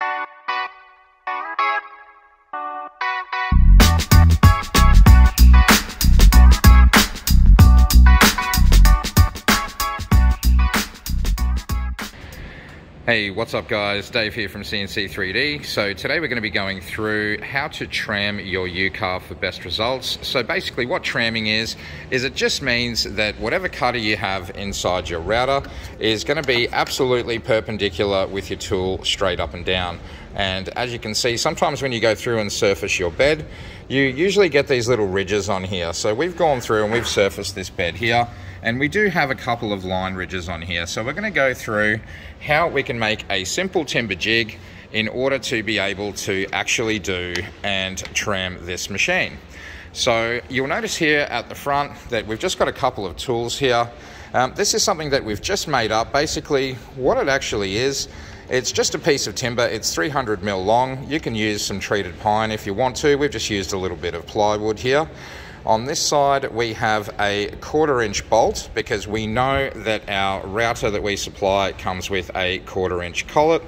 you Hey, what's up guys? Dave here from CNC 3D. So today we're going to be going through how to tram your YouCarve for best results. So basically what tramming is, is it just means that whatever cutter you have inside your router is going to be absolutely perpendicular with your tool straight up and down. And as you can see, sometimes when you go through and surface your bed, you usually get these little ridges on here. So we've gone through and we've surfaced this bed here and we do have a couple of line ridges on here. So we're gonna go through how we can make a simple timber jig in order to be able to actually do and tram this machine. So you'll notice here at the front that we've just got a couple of tools here. Um, this is something that we've just made up. Basically, what it actually is, it's just a piece of timber. It's 300 mil long. You can use some treated pine if you want to. We've just used a little bit of plywood here. On this side, we have a quarter inch bolt because we know that our router that we supply comes with a quarter inch collet.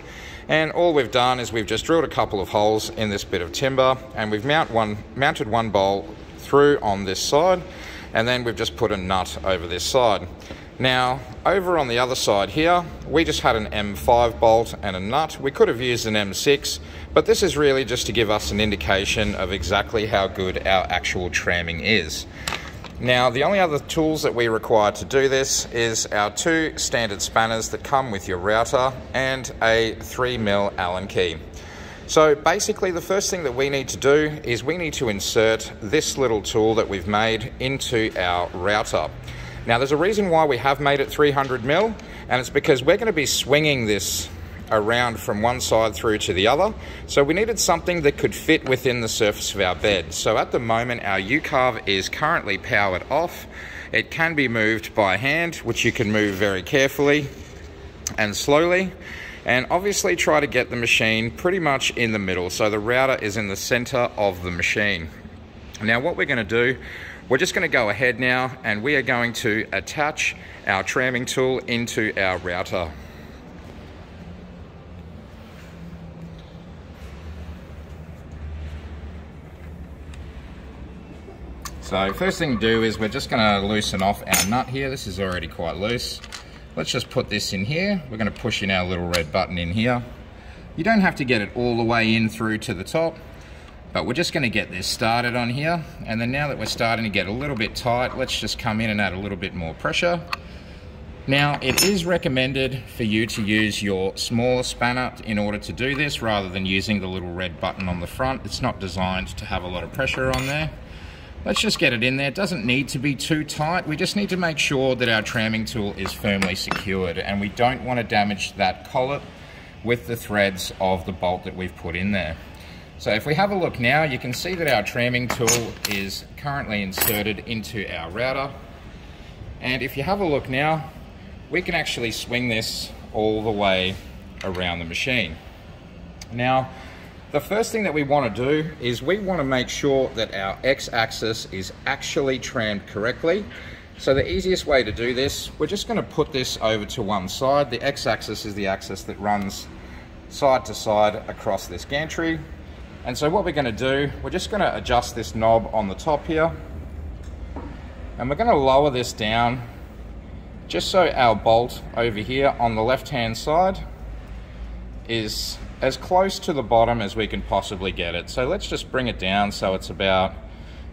And all we've done is we've just drilled a couple of holes in this bit of timber and we've mount one, mounted one bolt through on this side and then we've just put a nut over this side. Now, over on the other side here, we just had an M5 bolt and a nut. We could have used an M6, but this is really just to give us an indication of exactly how good our actual tramming is. Now, the only other tools that we require to do this is our two standard spanners that come with your router and a 3mm Allen key. So basically the first thing that we need to do is we need to insert this little tool that we've made into our router. Now there's a reason why we have made it 300 mil, and it's because we're gonna be swinging this around from one side through to the other. So we needed something that could fit within the surface of our bed. So at the moment, our YouCarve is currently powered off. It can be moved by hand, which you can move very carefully and slowly. And obviously try to get the machine pretty much in the middle. So the router is in the center of the machine. Now what we're gonna do we're just going to go ahead now and we are going to attach our tramming tool into our router. So first thing to do is we're just going to loosen off our nut here. This is already quite loose. Let's just put this in here. We're going to push in our little red button in here. You don't have to get it all the way in through to the top. But we're just going to get this started on here. And then now that we're starting to get a little bit tight, let's just come in and add a little bit more pressure. Now, it is recommended for you to use your smaller spanner in order to do this rather than using the little red button on the front. It's not designed to have a lot of pressure on there. Let's just get it in there. It doesn't need to be too tight. We just need to make sure that our tramming tool is firmly secured and we don't want to damage that collet with the threads of the bolt that we've put in there. So if we have a look now, you can see that our tramming tool is currently inserted into our router. And if you have a look now, we can actually swing this all the way around the machine. Now, the first thing that we want to do is we want to make sure that our x-axis is actually trammed correctly. So the easiest way to do this, we're just going to put this over to one side. The x-axis is the axis that runs side to side across this gantry. And so what we're gonna do, we're just gonna adjust this knob on the top here. And we're gonna lower this down just so our bolt over here on the left-hand side is as close to the bottom as we can possibly get it. So let's just bring it down so it's about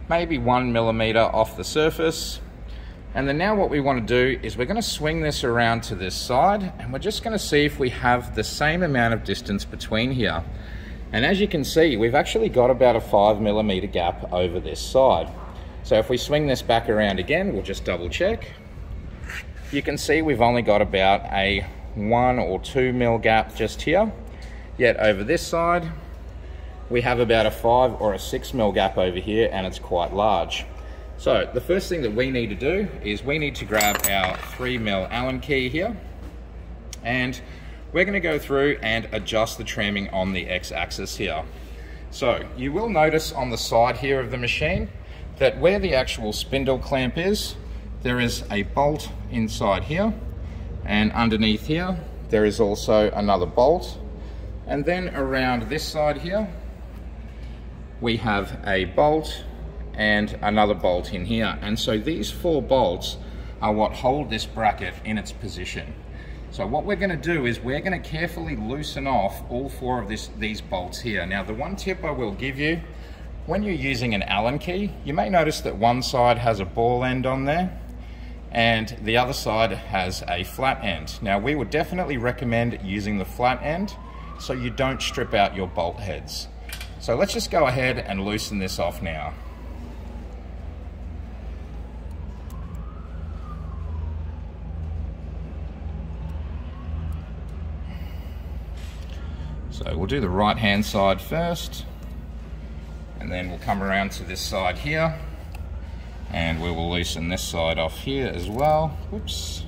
maybe one millimeter off the surface. And then now what we want to do is we're going to swing this around to this side and we're just going to see if we have the same amount of distance between here. And as you can see, we've actually got about a five millimeter gap over this side. So if we swing this back around again, we'll just double check. You can see we've only got about a one or two mil gap just here. Yet over this side, we have about a five or a six mil gap over here and it's quite large. So the first thing that we need to do is we need to grab our three mil Allen key here and we're going to go through and adjust the tramming on the x-axis here. So you will notice on the side here of the machine that where the actual spindle clamp is, there is a bolt inside here and underneath here there is also another bolt And then around this side here, we have a bolt and another bolt in here. And so these four bolts are what hold this bracket in its position. So what we're gonna do is we're gonna carefully loosen off all four of this, these bolts here. Now the one tip I will give you, when you're using an Allen key, you may notice that one side has a ball end on there and the other side has a flat end. Now we would definitely recommend using the flat end so you don't strip out your bolt heads. So let's just go ahead and loosen this off now. So we'll do the right hand side first and then we'll come around to this side here and we will loosen this side off here as well. Whoops.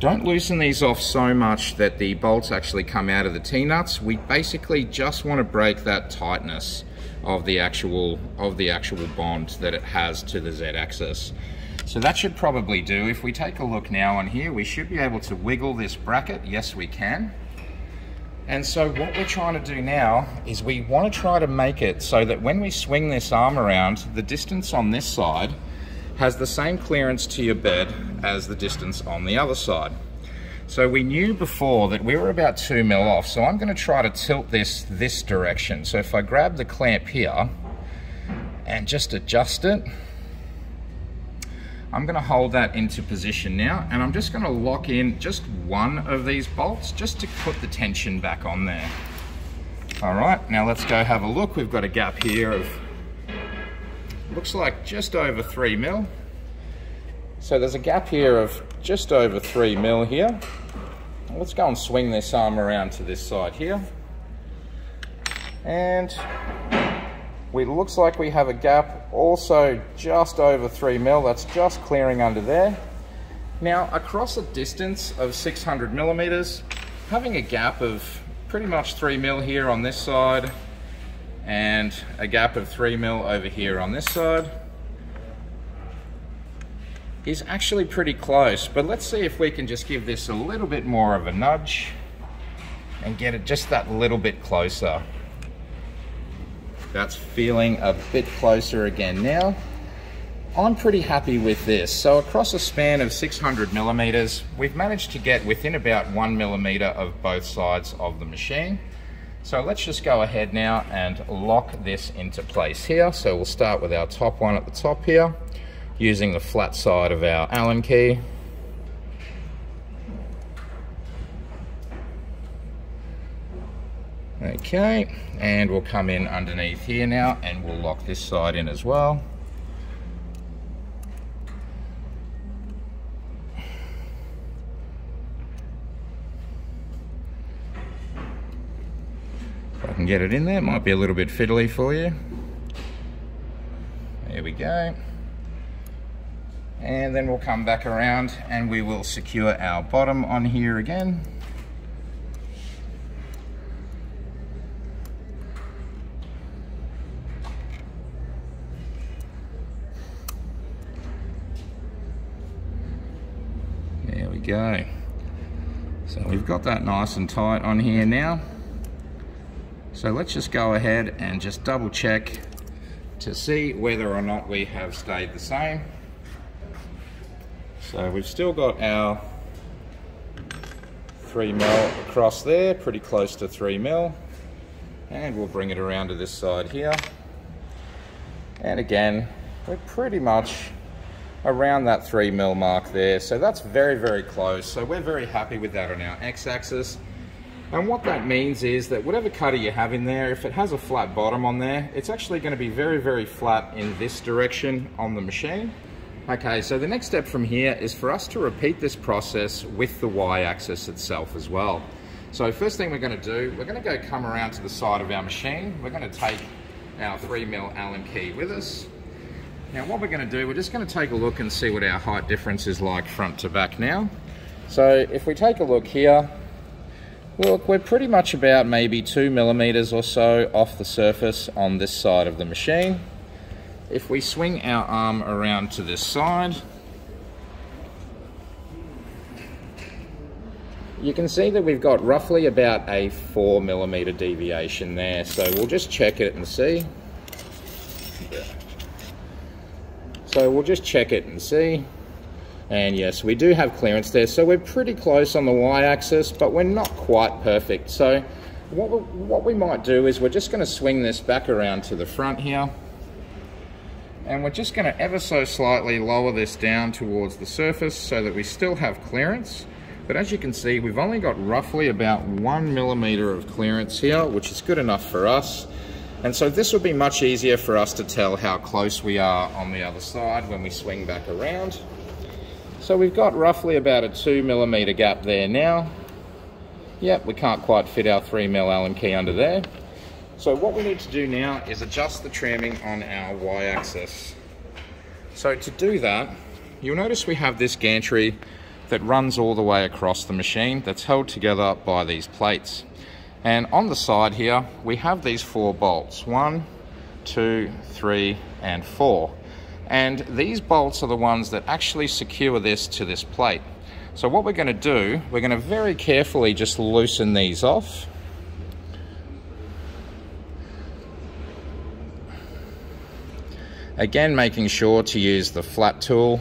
Don't loosen these off so much that the bolts actually come out of the T-nuts. We basically just want to break that tightness of the actual of the actual bond that it has to the Z-axis. So that should probably do. If we take a look now on here, we should be able to wiggle this bracket. Yes, we can. And so what we're trying to do now is we want to try to make it so that when we swing this arm around, the distance on this side has the same clearance to your bed as the distance on the other side. So we knew before that we were about two mil off, so I'm gonna try to tilt this this direction. So if I grab the clamp here and just adjust it, I'm gonna hold that into position now and I'm just gonna lock in just one of these bolts just to put the tension back on there. All right, now let's go have a look. We've got a gap here of looks like just over three mil. So there's a gap here of just over three mil here. Let's go and swing this arm around to this side here. And we looks like we have a gap also just over three mil. That's just clearing under there. Now across a distance of 600 millimeters, having a gap of pretty much three mil here on this side and a gap of three mil over here on this side is actually pretty close but let's see if we can just give this a little bit more of a nudge and get it just that little bit closer that's feeling a bit closer again now I'm pretty happy with this. So across a span of 600 millimeters, we've managed to get within about one millimeter of both sides of the machine. So let's just go ahead now and lock this into place here. So we'll start with our top one at the top here, using the flat side of our Allen key. Okay, and we'll come in underneath here now and we'll lock this side in as well. If I can get it in there. It might be a little bit fiddly for you. There we go. And then we'll come back around and we will secure our bottom on here again. Go. So we've got that nice and tight on here now. So let's just go ahead and just double check to see whether or not we have stayed the same. So we've still got our 3 mil across there, pretty close to 3 mil. And we'll bring it around to this side here. And again, we're pretty much around that 3 mil mark there. So that's very, very close. So we're very happy with that on our x-axis. And what that means is that whatever cutter you have in there, if it has a flat bottom on there, it's actually going to be very, very flat in this direction on the machine. Okay, so the next step from here is for us to repeat this process with the y-axis itself as well. So first thing we're going to do, we're going to go come around to the side of our machine. We're going to take our 3 mil Allen key with us. Now what we're going to do, we're just going to take a look and see what our height difference is like front to back now. So if we take a look here, Look, we're pretty much about maybe two millimeters or so off the surface on this side of the machine. If we swing our arm around to this side, you can see that we've got roughly about a four millimeter deviation there. So we'll just check it and see. So we'll just check it and see. And yes, we do have clearance there. So we're pretty close on the y-axis, but we're not quite perfect. So what we, what we might do is we're just going to swing this back around to the front here. And we're just going to ever so slightly lower this down towards the surface so that we still have clearance. But as you can see, we've only got roughly about one millimeter of clearance here, which is good enough for us. And so this will be much easier for us to tell how close we are on the other side when we swing back around. So we've got roughly about a two millimeter gap there now. Yep, we can't quite fit our three mil Allen key under there. So what we need to do now is adjust the tramming on our y-axis. So to do that, you'll notice we have this gantry that runs all the way across the machine that's held together by these plates. And on the side here, we have these four bolts. One, two, three, and four. And these bolts are the ones that actually secure this to this plate. So what we're going to do, we're going to very carefully just loosen these off. Again, making sure to use the flat tool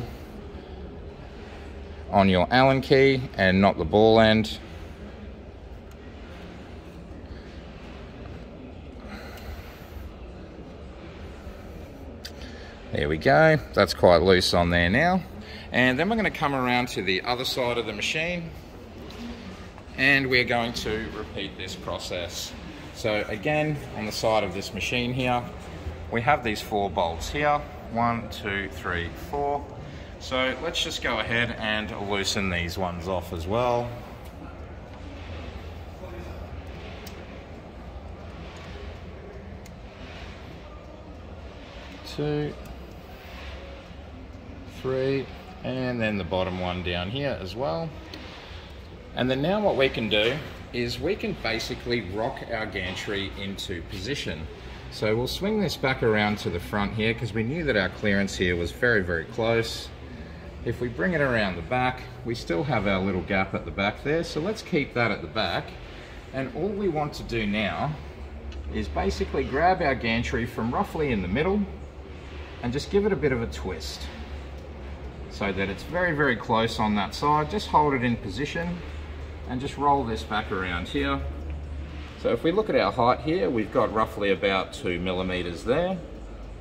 on your Allen key and not the ball end. There we go, that's quite loose on there now. And then we're going to come around to the other side of the machine and we're going to repeat this process. So again, on the side of this machine here, we have these four bolts here. One, two, three, four. So let's just go ahead and loosen these ones off as well. Two, three, and then the bottom one down here as well. And then now what we can do is we can basically rock our gantry into position. So we'll swing this back around to the front here because we knew that our clearance here was very, very close. If we bring it around the back, we still have our little gap at the back there. So let's keep that at the back. And all we want to do now is basically grab our gantry from roughly in the middle and just give it a bit of a twist so that it's very, very close on that side. Just hold it in position and just roll this back around here. So if we look at our height here, we've got roughly about two millimeters there.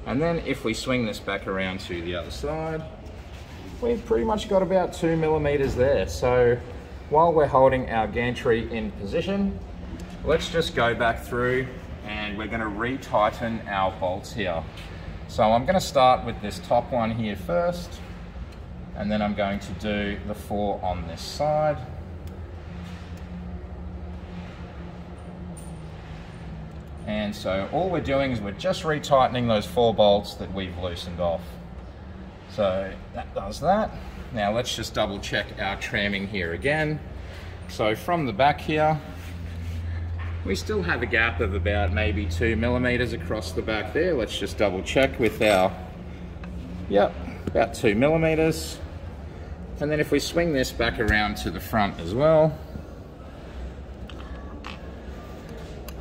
And then if we swing this back around to the other side, we've pretty much got about two millimeters there. So while we're holding our gantry in position, let's just go back through and we're gonna retighten our bolts here. So I'm gonna start with this top one here first, and then I'm going to do the four on this side. And so all we're doing is we're just retightening those four bolts that we've loosened off. So that does that. Now let's just double check our tramming here again. So from the back here, we still have a gap of about maybe two millimeters across the back there. Let's just double check with our, yep, about two millimeters. And then if we swing this back around to the front as well,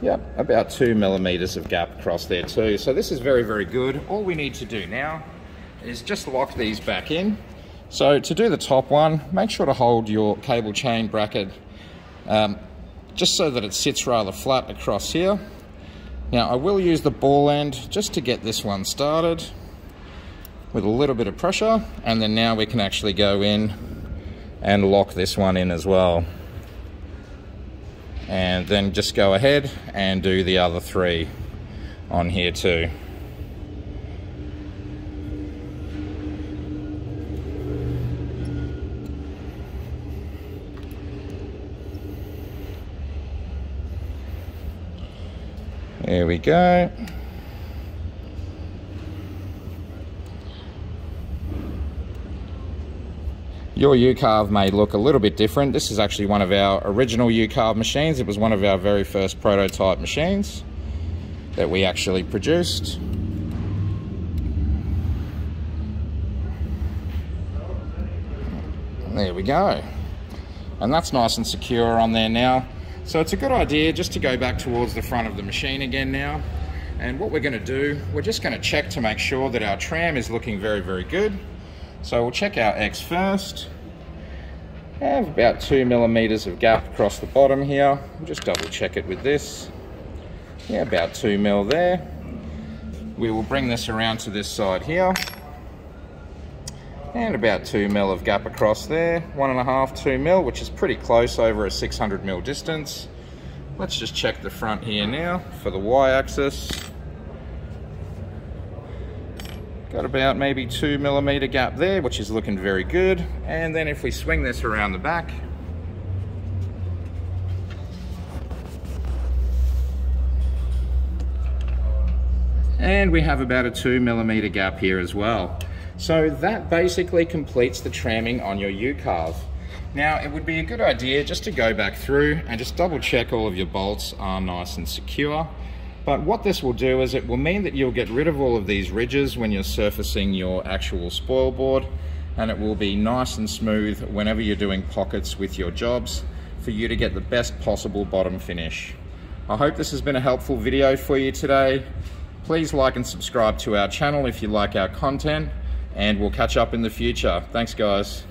Yep, about two millimeters of gap across there too. So this is very, very good. All we need to do now is just lock these back in. So to do the top one, make sure to hold your cable chain bracket um, just so that it sits rather flat across here. Now I will use the ball end just to get this one started with a little bit of pressure and then now we can actually go in and lock this one in as well and then just go ahead and do the other three on here too. There we go. Your YouCarve may look a little bit different. This is actually one of our original YouCarve machines. It was one of our very first prototype machines that we actually produced. There we go. And that's nice and secure on there now. So it's a good idea just to go back towards the front of the machine again now. And what we're gonna do, we're just gonna check to make sure that our tram is looking very, very good. So we'll check our X first. have about two millimeters of gap across the bottom here. We'll just double check it with this. Yeah, about two mil there. We will bring this around to this side here. And about two mil of gap across there. One and a half, two mil, which is pretty close over a 600 mil distance. Let's just check the front here now for the y-axis. Got about maybe two millimeter gap there, which is looking very good. And then if we swing this around the back, and we have about a two millimeter gap here as well. So that basically completes the tramming on your YouCarve. Now it would be a good idea just to go back through and just double check all of your bolts are nice and secure. But what this will do is it will mean that you'll get rid of all of these ridges when you're surfacing your actual spoil board and it will be nice and smooth whenever you're doing pockets with your jobs for you to get the best possible bottom finish. I hope this has been a helpful video for you today. Please like and subscribe to our channel if you like our content and we'll catch up in the future. Thanks guys.